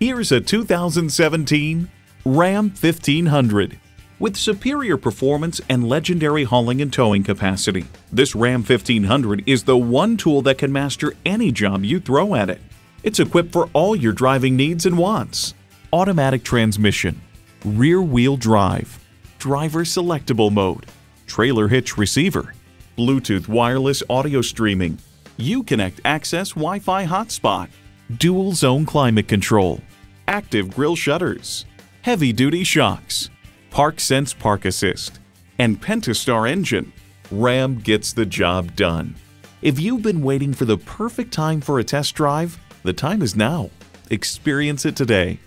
Here's a 2017 Ram 1500. With superior performance and legendary hauling and towing capacity, this Ram 1500 is the one tool that can master any job you throw at it. It's equipped for all your driving needs and wants. Automatic transmission, rear wheel drive, driver selectable mode, trailer hitch receiver, Bluetooth wireless audio streaming, Uconnect access Wi Fi hotspot, dual zone climate control, active grille shutters, heavy duty shocks, Park Sense Park Assist, and Pentastar engine. Ram gets the job done. If you've been waiting for the perfect time for a test drive, the time is now. Experience it today.